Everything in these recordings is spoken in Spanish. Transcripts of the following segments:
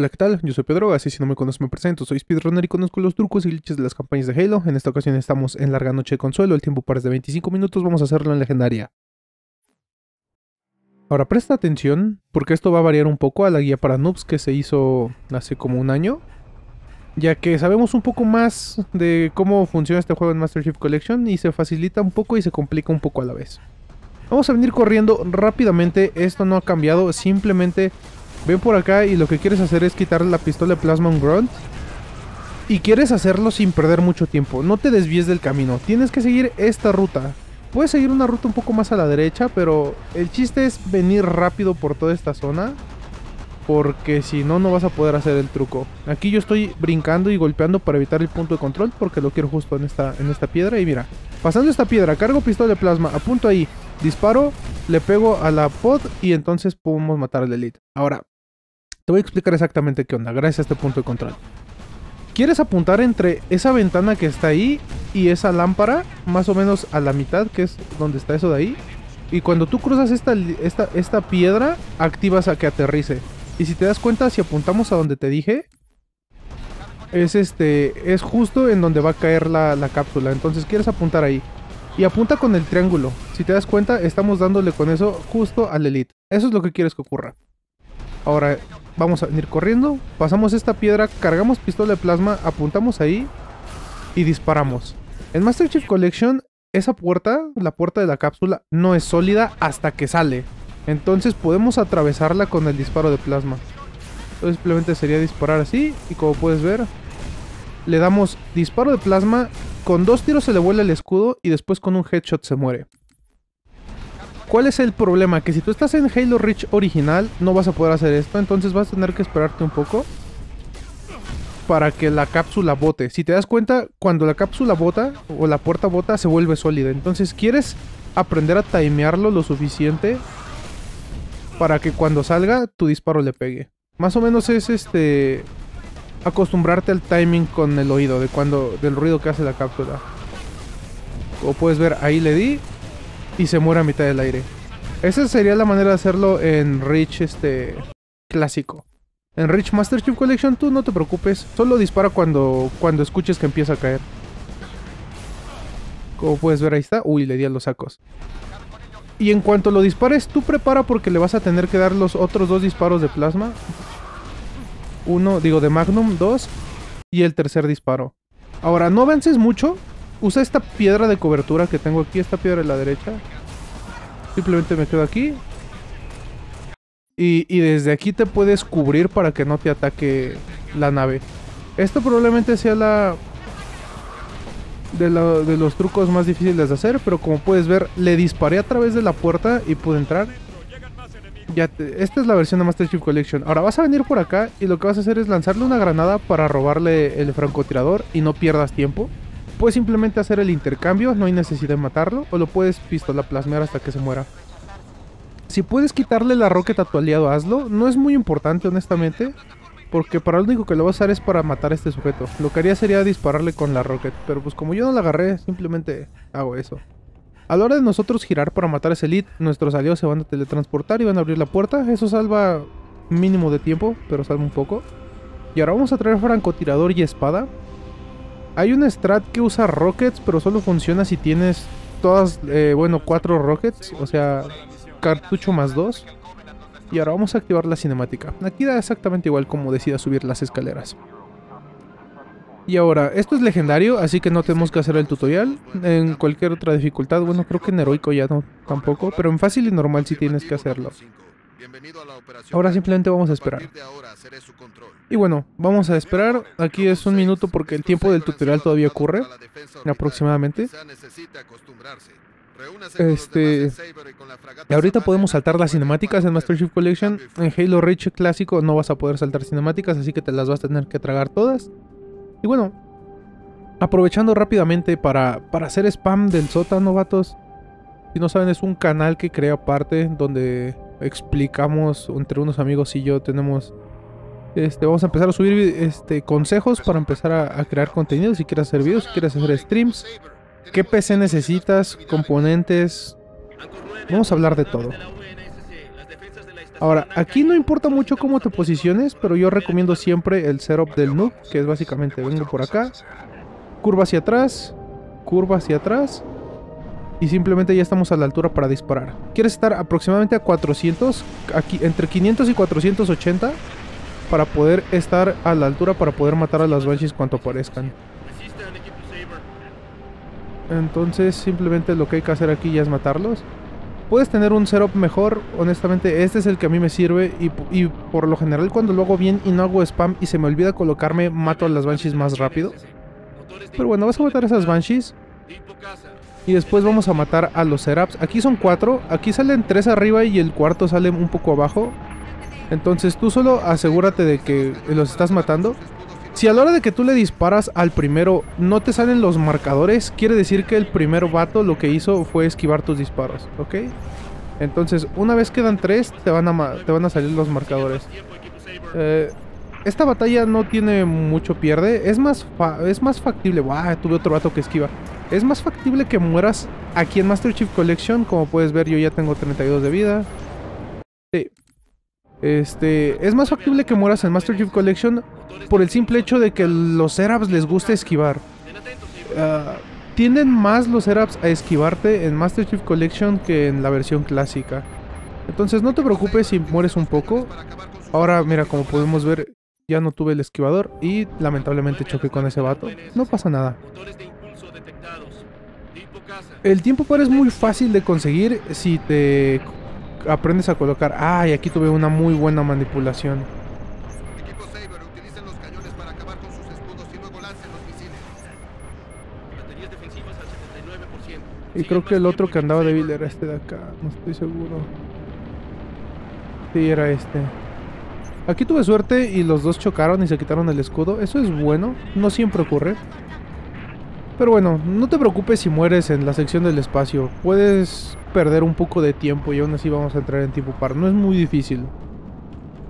Hola, ¿qué tal? Yo soy Pedro, así si no me conoces me presento. Soy speedrunner y conozco los trucos y glitches de las campañas de Halo. En esta ocasión estamos en Larga Noche de Consuelo, el tiempo para es de 25 minutos, vamos a hacerlo en Legendaria. Ahora presta atención, porque esto va a variar un poco a la guía para noobs que se hizo hace como un año. Ya que sabemos un poco más de cómo funciona este juego en Master Chief Collection y se facilita un poco y se complica un poco a la vez. Vamos a venir corriendo rápidamente, esto no ha cambiado, simplemente Ven por acá y lo que quieres hacer es quitar la pistola de plasma un grunt. Y quieres hacerlo sin perder mucho tiempo. No te desvíes del camino. Tienes que seguir esta ruta. Puedes seguir una ruta un poco más a la derecha, pero el chiste es venir rápido por toda esta zona. Porque si no, no vas a poder hacer el truco. Aquí yo estoy brincando y golpeando para evitar el punto de control. Porque lo quiero justo en esta, en esta piedra. Y mira, pasando esta piedra, cargo pistola de plasma, apunto ahí, disparo, le pego a la pod y entonces podemos matar al elite. Ahora, te voy a explicar exactamente qué onda, gracias a este punto de control. Quieres apuntar entre esa ventana que está ahí y esa lámpara, más o menos a la mitad, que es donde está eso de ahí. Y cuando tú cruzas esta, esta, piedra, activas a que aterrice. Y si te das cuenta, si apuntamos a donde te dije, es este es justo en donde va a caer la, la, cápsula. Entonces quieres apuntar ahí. Y apunta con el triángulo. Si te das cuenta, estamos dándole con eso justo al elite. Eso es lo que quieres que ocurra. Ahora, Vamos a venir corriendo. Pasamos esta piedra, cargamos pistola de plasma, apuntamos ahí y disparamos. En Master Chief Collection, esa puerta, la puerta de la cápsula, no es sólida hasta que sale. Entonces podemos atravesarla con el disparo de plasma. Entonces simplemente sería disparar así y como puedes ver, le damos disparo de plasma, con dos tiros se le vuela el escudo y después con un headshot se muere. ¿Cuál es el problema? Que si tú estás en Halo Reach original, no vas a poder hacer esto. Entonces vas a tener que esperarte un poco para que la cápsula bote. Si te das cuenta, cuando la cápsula bota o la puerta bota, se vuelve sólida. Entonces quieres aprender a timearlo lo suficiente para que cuando salga tu disparo le pegue. Más o menos es este acostumbrarte al timing con el oído de cuando del ruido que hace la cápsula. Como puedes ver, ahí le di y se muere a mitad del aire. Esa sería la manera de hacerlo en Reach este clásico. En Reach Master Chief Collection tú no te preocupes, solo dispara cuando, cuando escuches que empieza a caer. Como puedes ver ahí está, uy le di a los sacos. Y en cuanto lo dispares, tú prepara porque le vas a tener que dar los otros dos disparos de plasma. Uno, digo, de Magnum, dos. Y el tercer disparo. Ahora, no avances mucho, usa esta piedra de cobertura que tengo aquí, esta piedra de la derecha. Simplemente me quedo aquí. Y, desde aquí te puedes cubrir para que no te ataque la nave. Esto probablemente sea la... De, de los trucos más difíciles de hacer, pero como puedes ver, le disparé a través de la puerta y pude entrar. Ya esta es la versión de Master Chief Collection. Ahora vas a venir por acá y lo que vas a hacer es lanzarle una granada para robarle el francotirador y no pierdas tiempo. Puedes simplemente hacer el intercambio, no hay necesidad de matarlo, o lo puedes pistola plasmear hasta que se muera. Si puedes quitarle la rocket a tu aliado, hazlo. No es muy importante, honestamente, porque para lo único que lo vas a usar es para matar a este sujeto. Lo que haría sería dispararle con la rocket, pero pues como yo no la agarré, simplemente hago eso. A la hora de nosotros girar para matar a ese elite, nuestros aliados se van a teletransportar y van a abrir la puerta. Eso salva mínimo de tiempo, pero salva un poco. Y ahora vamos a traer francotirador y espada. Hay un strat que usa rockets, pero solo funciona si tienes todas, eh, bueno, cuatro rockets, o sea, cartucho más dos. Y ahora vamos a activar la cinemática. Aquí da exactamente igual como decida subir las escaleras. Y ahora, esto es legendario, así que no tenemos que hacer el tutorial. En cualquier otra dificultad, bueno, creo que en heroico ya no tampoco, pero en fácil y normal sí tienes que hacerlo. Ahora simplemente vamos a esperar. Y bueno, vamos a esperar. Aquí es un minuto porque el tiempo del tutorial todavía ocurre. Aproximadamente. Este. Y ahorita podemos saltar las cinemáticas en Master Chief Collection. En Halo Reach clásico no vas a poder saltar cinemáticas, así que te las vas a tener que tragar todas. Y bueno, aprovechando rápidamente para, para hacer spam del sótano, vatos. Si no saben, es un canal que crea aparte donde explicamos entre unos amigos y yo tenemos este vamos a empezar a subir este consejos para empezar a, crear contenido si quieres hacer videos si quieres hacer streams qué PC necesitas componentes vamos a hablar de todo. Ahora, aquí no importa mucho cómo te posiciones, pero yo recomiendo siempre el setup del noob, que es básicamente vengo por acá, curva hacia atrás, curva hacia atrás, y simplemente ya estamos a la altura para disparar. Quieres estar aproximadamente a 400, aquí entre 500 y 480 para poder estar a la altura para poder matar a las Banshees cuanto aparezcan. Entonces simplemente lo que hay que hacer aquí ya es matarlos. Puedes tener un setup mejor, honestamente este es el que a mí me sirve y, y, por lo general cuando lo hago bien y no hago spam y se me olvida colocarme, mato a las Banshees más rápido. Pero bueno, vas a matar a esas Banshees. Y después vamos a matar a los setups. Aquí son cuatro, aquí salen tres arriba y el cuarto sale un poco abajo. Entonces tú solo asegúrate de que los estás matando. Si a la hora de que tú le disparas al primero no te salen los marcadores, quiere decir que el primer vato lo que hizo fue esquivar tus disparos, ¿ok? Entonces, una vez quedan tres, te van a, te van a salir los marcadores. Eh, esta batalla no tiene mucho pierde, es más, es más factible. Tuve otro vato que esquiva. Es más factible que mueras aquí en Master Chief Collection. Como puedes ver, yo ya tengo 32 de vida. Sí, este, es más factible que mueras en Master Chief Collection por el simple hecho de que los Seraps les gusta esquivar. Uh, tienden más los Seraps a esquivarte en Master Chief Collection que en la versión clásica. Entonces no te preocupes si mueres un poco. Ahora, mira, como podemos ver, ya no tuve el esquivador y lamentablemente choqué con ese vato. No pasa nada. El tiempo par es muy fácil de conseguir si te aprendes a colocar. Ah, y aquí tuve una muy buena manipulación. Equipo Saber, utilicen los cañones para acabar con sus escudos y luego lancen los misiles. Baterías defensivas al 79%. Y creo que el otro que andaba débil era este de acá, no estoy seguro. Sí, era este. Aquí tuve suerte y los dos chocaron y se quitaron el escudo. Eso es bueno, no siempre ocurre. Pero bueno, no te preocupes si mueres en la sección del espacio. Puedes perder un poco de tiempo y aún así vamos a entrar en tiempo par. No es muy difícil.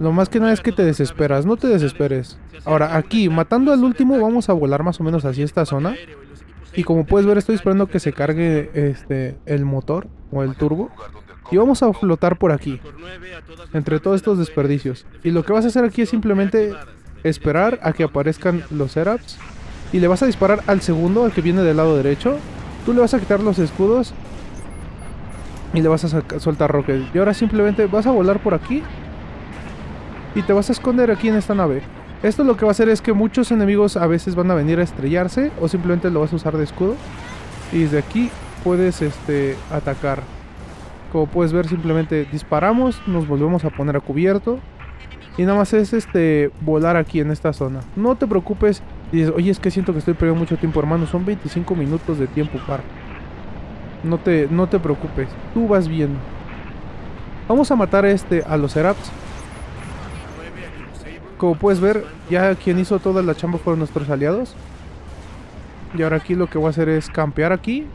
Lo más que nada es que te desesperas, no te desesperes. Ahora, aquí, matando al último, vamos a volar más o menos hacia esta zona. Y como puedes ver, estoy esperando que se cargue este el motor o el turbo. Y vamos a flotar por aquí, entre todos estos desperdicios. Y lo que vas a hacer aquí es simplemente esperar a que aparezcan los setups. Y le vas a disparar al segundo, al que viene del lado derecho. Tú le vas a quitar los escudos. Y le vas a soltar rocket. Y ahora simplemente vas a volar por aquí. Y te vas a esconder aquí en esta nave. Esto lo que va a hacer es que muchos enemigos a veces van a venir a estrellarse. O simplemente lo vas a usar de escudo. Y desde aquí puedes este, atacar. Como puedes ver simplemente disparamos. Nos volvemos a poner a cubierto. Y nada más es este volar aquí en esta zona. No te preocupes. Y oye, es que siento que estoy perdiendo mucho tiempo, hermano. Son 25 minutos de tiempo par. No te, no te preocupes. Tú vas viendo. Vamos a matar este a los Seraps. Como puedes ver, ya quien hizo toda la chamba fueron nuestros aliados. Y ahora aquí lo que voy a hacer es campear aquí.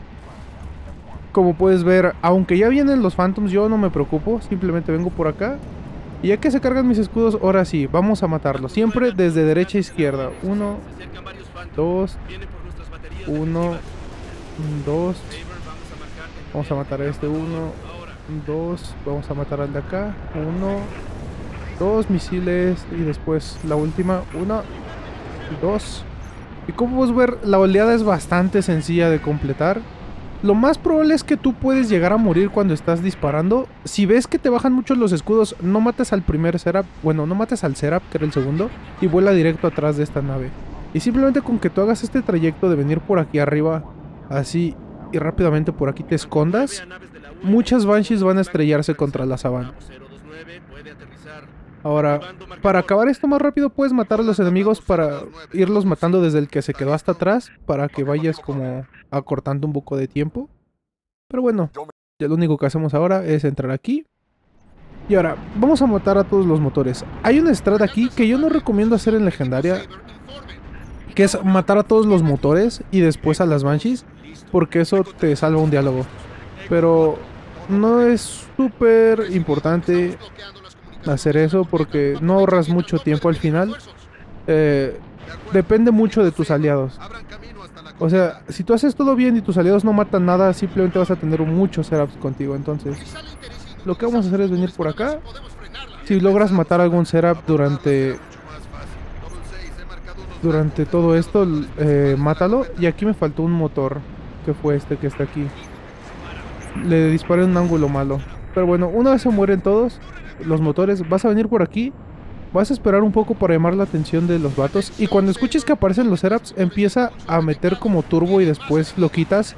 Como puedes ver, aunque ya vienen los Phantoms, yo no me preocupo. Simplemente vengo por acá. Y ya que se cargan mis escudos, ahora sí, vamos a matarlos. Siempre desde derecha a izquierda. Uno, dos, uno, dos. Vamos a matar a este uno, dos. Vamos a matar al de acá. Uno, dos misiles. Y después la última. Una, dos. Y como puedes ver, la oleada es bastante sencilla de completar. Lo más probable es que tú puedes llegar a morir cuando estás disparando. Si ves que te bajan mucho los escudos, no mates al primer Serap. Bueno, no mates al Serap, que era el segundo. Y vuela directo atrás de esta nave. Y simplemente con que tú hagas este trayecto de venir por aquí arriba, así, y rápidamente por aquí te escondas, muchas Banshees van a estrellarse contra la sabana. Ahora, para acabar esto más rápido puedes matar a los enemigos para irlos matando desde el que se quedó hasta atrás, para que vayas como acortando un poco de tiempo. Pero bueno, ya lo único que hacemos ahora es entrar aquí. Y ahora, vamos a matar a todos los motores. Hay una estrada aquí que yo no recomiendo hacer en legendaria, que es matar a todos los motores y después a las Banshees, porque eso te salva un diálogo. Pero no es súper importante hacer eso porque no ahorras mucho tiempo al final. Eh, depende mucho de tus aliados. O sea, si tú haces todo bien y tus aliados no matan nada, simplemente vas a tener muchos setups contigo. Entonces, lo que vamos a hacer es venir por acá. Si logras matar algún setup durante, durante todo esto, eh, mátalo. Y aquí me faltó un motor, que fue este que está aquí. Le disparé en un ángulo malo. Pero bueno, una vez se mueren todos los motores, vas a venir por aquí. Vas a esperar un poco para llamar la atención de los vatos. Y cuando escuches que aparecen los setups, empieza a meter como turbo y después lo quitas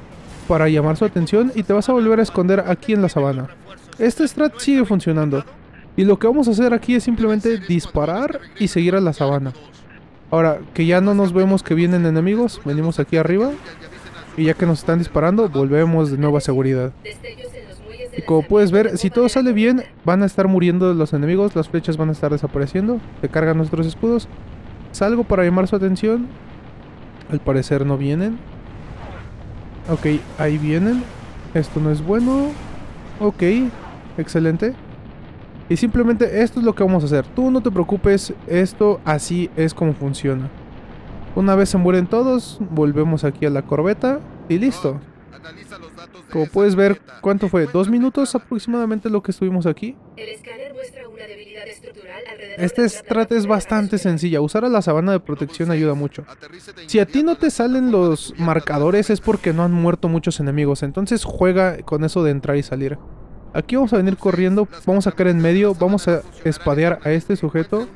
para llamar su atención. Y te vas a volver a esconder aquí en la sabana. Este strat sigue funcionando. Y lo que vamos a hacer aquí es simplemente disparar y seguir a la sabana. Ahora, que ya no nos vemos que vienen enemigos, venimos aquí arriba. Y ya que nos están disparando, volvemos de nuevo a seguridad. Y como puedes de ver, si todo sale bien, van a estar muriendo los enemigos, las flechas van a estar desapareciendo, te cargan nuestros escudos. Salgo para llamar su atención. Al parecer no vienen. Ok, ahí vienen. Esto no es bueno. Ok, excelente. Y simplemente esto es lo que vamos a hacer. Tú no te preocupes, esto así es como funciona. Una vez se mueren todos, volvemos aquí a la corbeta y listo. Como puedes ver. ¿cuánto fue? ¿Dos minutos aproximadamente lo que estuvimos aquí? Este la strat es bastante sencilla. Usar a la sabana de protección ayuda mucho. Si a ti no te salen los marcadores es porque no han muerto muchos enemigos. Entonces juega con eso de entrar y salir. Aquí vamos a venir corriendo. Vamos a caer en medio. Vamos a espadear a este sujeto.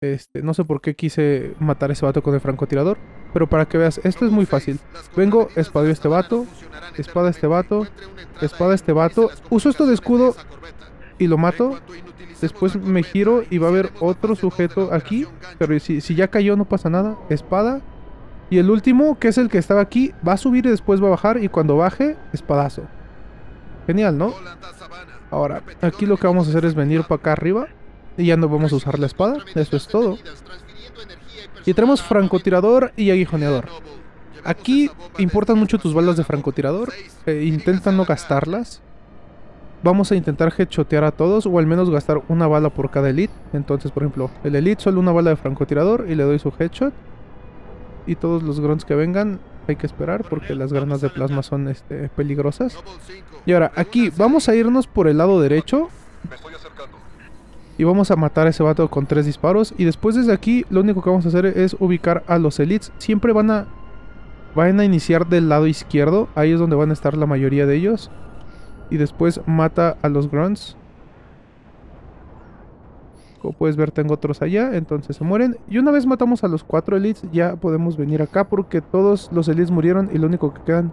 Este, no sé por qué quise matar a ese vato con el francotirador. Pero para que veas, esto es muy fácil. Vengo, espadeo este vato, espada este vato, espada este vato. Uso esto de escudo y lo mato. Después me giro y va a haber otro sujeto aquí. Pero si, si ya cayó no pasa nada. Espada. Y el último, que es el que estaba aquí, va a subir y después va a bajar. Y cuando baje, espadazo. Genial, ¿no? Ahora, aquí lo que vamos a hacer es venir para acá arriba. Y ya no vamos a usar la espada. Eso es todo. Y tenemos francotirador y aguijoneador. Aquí importan mucho tus balas de francotirador. eh, intenta no gastarlas. Vamos a intentar headshotear a todos o al menos gastar una bala por cada elite. Entonces, por ejemplo, el elite solo una bala de francotirador y le doy su headshot. Y todos los grunts que vengan hay que esperar porque las granas de plasma son este, peligrosas. Y ahora, aquí vamos a irnos por el lado derecho. Y vamos a matar a ese vato con tres disparos. Y después desde aquí lo único que vamos a hacer es ubicar a los elites. Siempre van a, van a iniciar del lado izquierdo. Ahí es donde van a estar la mayoría de ellos. Y después mata a los grunts. Como puedes ver tengo otros allá. Entonces se mueren. Y una vez matamos a los cuatro elites ya podemos venir acá. Porque todos los elites murieron y lo único que quedan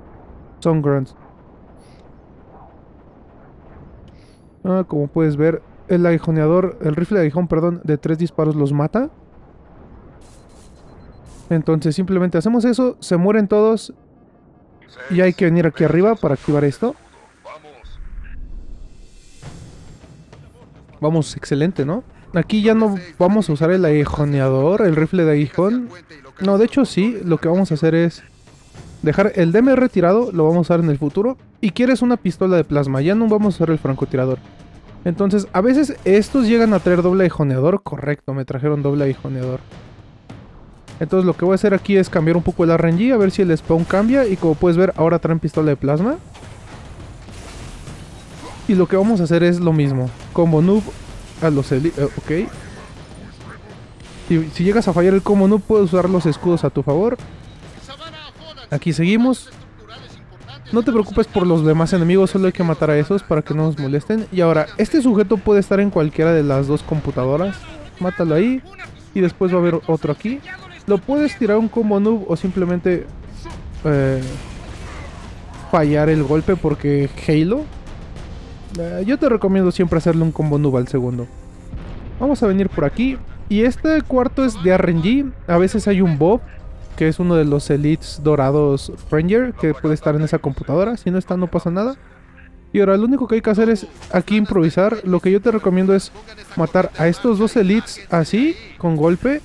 son grunts. Ah, como puedes ver, el aguijoneador, el rifle de aguijón, perdón, de tres disparos los mata. Entonces simplemente hacemos eso, se mueren todos y hay que venir aquí arriba para activar esto. Vamos. Excelente, ¿no? Aquí ya no vamos a usar el aguijoneador, el rifle de aguijón. No, de hecho sí, lo que vamos a hacer es dejar el DMR tirado, lo vamos a usar en el futuro. Y quieres una pistola de plasma, ya no vamos a usar el francotirador. Entonces, a veces estos llegan a traer doble aguijoneador, correcto, me trajeron doble aguijoneador. Entonces lo que voy a hacer aquí es cambiar un poco el RNG, a ver si el spawn cambia. Y como puedes ver, ahora traen pistola de plasma. Y lo que vamos a hacer es lo mismo. Combo noob a los eh, ok. Si, si llegas a fallar el combo noob, puedes usar los escudos a tu favor. Aquí seguimos. No te preocupes por los demás enemigos, solo hay que matar a esos para que no nos molesten. Y ahora, este sujeto puede estar en cualquiera de las dos computadoras. Mátalo ahí. Y después va a haber otro aquí. Lo puedes tirar un combo noob o simplemente eh, fallar el golpe porque Halo. Eh, yo te recomiendo siempre hacerle un combo noob al segundo. Vamos a venir por aquí. Y este cuarto es de RNG. A veces hay un Bob, que es uno de los elites dorados Ranger, que puede estar en esa computadora. Si no está, no pasa nada. Y ahora lo único que hay que hacer es aquí improvisar. Lo que yo te recomiendo es matar a estos dos elites así, con golpe.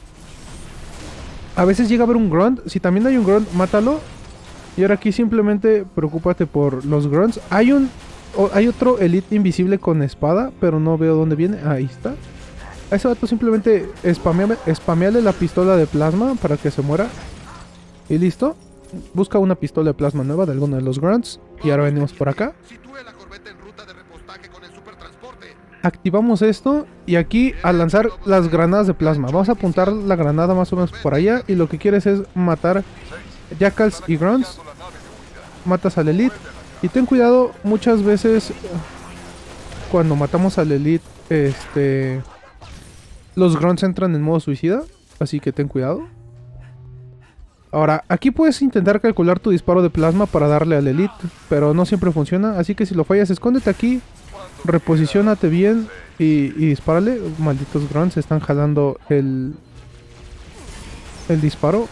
A veces llega a haber un grunt. Si también hay un grunt, mátalo. Y ahora aquí simplemente preocúpate por los grunts. Hay un hay otro elite invisible con espada, pero no veo dónde viene. Ahí está. A ese vato simplemente spameale la pistola de plasma para que se muera. Y listo. Busca una pistola de plasma nueva de alguno de los grunts. Y ahora venimos por acá. Activamos esto y aquí al lanzar las granadas de plasma. Vamos a apuntar la granada más o menos por allá y lo que quieres es matar jackals y grunts. Matas al elite y ten cuidado muchas veces cuando matamos al elite este los grunts entran en modo suicida, así que ten cuidado. Ahora, aquí puedes intentar calcular tu disparo de plasma para darle al elite, pero no siempre funciona, así que si lo fallas, escóndete aquí, reposicionate bien y, y dispárale. Malditos grunts están jalando el, el disparo.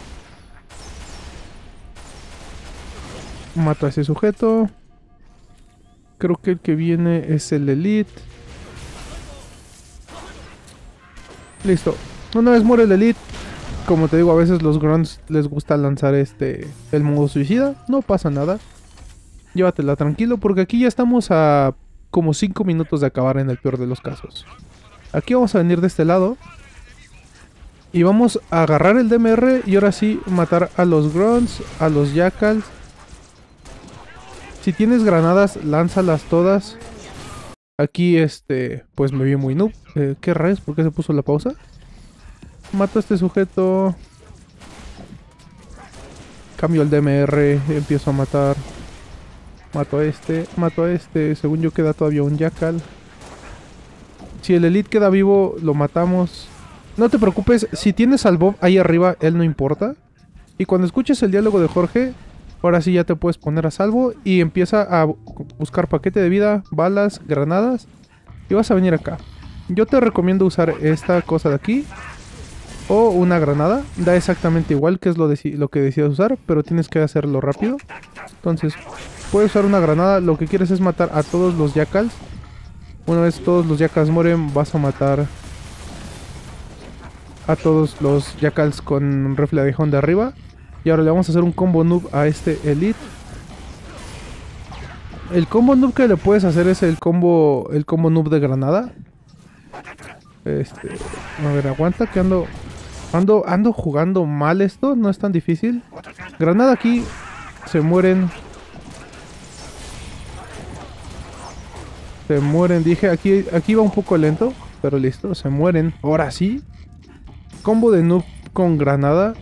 Mato a ese sujeto. Creo que el que viene es el elite. Listo. Una vez muere el elite, como te digo, a veces los grunts les gusta lanzar este el modo suicida. No pasa nada. Llévatela tranquilo porque aquí ya estamos a como 5 minutos de acabar en el peor de los casos. Aquí vamos a venir de este lado. Y vamos a agarrar el DMR y ahora sí matar a los grunts, a los jackals. Si tienes granadas, lánzalas todas. Aquí, este, pues me vi muy noob. Eh, ¿Qué rayos? ¿Por qué se puso la pausa? Mato a este sujeto. Cambio el DMR, empiezo a matar. Mato a este, mato a este. Según yo queda todavía un jackal. Si el elite queda vivo, lo matamos. No te preocupes, si tienes al Bob ahí arriba, él no importa. Y cuando escuches el diálogo de Jorge, ahora sí ya te puedes poner a salvo y empieza a bu- buscar paquete de vida, balas, granadas. Y vas a venir acá. Yo te recomiendo usar esta cosa de aquí. O una granada. Da exactamente igual que es lo, que decidas usar, pero tienes que hacerlo rápido. Entonces, puedes usar una granada. Lo que quieres es matar a todos los jackals. Una vez todos los jackals mueren, vas a matar a todos los jackals con aguijón de arriba. Y ahora le vamos a hacer un combo noob a este elite. El combo noob que le puedes hacer es el combo el combo noob de granada. Este, a ver, aguanta que ando ando ando jugando mal esto, no es tan difícil. Granada aquí se mueren. Se mueren, dije, aquí aquí va un poco lento, pero listo, se mueren. Ahora sí. Combo de noob con granada.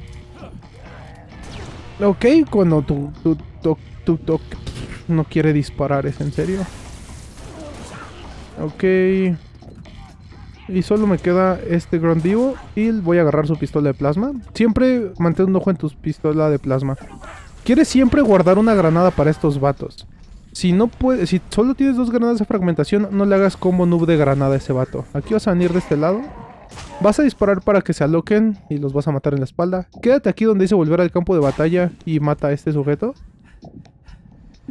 Ok, cuando tu, tu, tu, tu, tu- no quiere disparar, ¿es en serio? Ok. Y solo me queda este Grunt vivo y voy a agarrar su pistola de plasma. Siempre mantén un ojo en tu pistola de plasma. Quieres siempre guardar una granada para estos vatos. Si no puedes, si solo tienes dos granadas de fragmentación, no le hagas como noob de granada a ese vato. Aquí vas a venir de este lado. Vas a disparar para que se aloquen y los vas a matar en la espalda. Quédate aquí donde dice volver al campo de batalla y mata a este sujeto.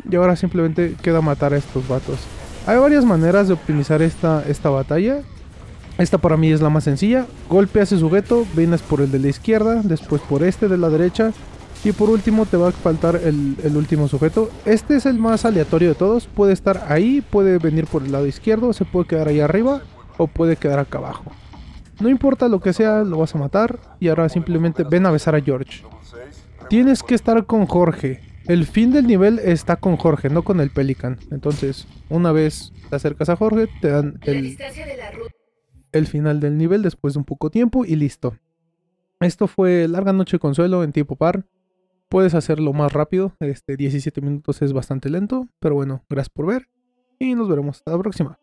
Y ahora simplemente queda matar a estos vatos. Hay varias maneras de optimizar esta, esta batalla. Esta para mí es la más sencilla. Golpea a ese sujeto, vienes por el de la izquierda, después por este de la derecha. Y por último te va a faltar el, último sujeto. Este es el más aleatorio de todos. Puede estar ahí, puede venir por el lado izquierdo, se puede quedar ahí arriba o puede quedar acá abajo. No importa lo que sea, lo vas a matar. Y ahora simplemente ven a besar a George. Tienes que estar con Jorge. El fin del nivel está con Jorge, no con el Pelican. Entonces, una vez te acercas a Jorge, te dan el, de la el final del nivel después de un poco tiempo y listo. Esto fue Larga Noche Consuelo en tiempo par. Puedes hacerlo más rápido, este 17 minutos es bastante lento, pero bueno, gracias por ver y nos veremos hasta la próxima.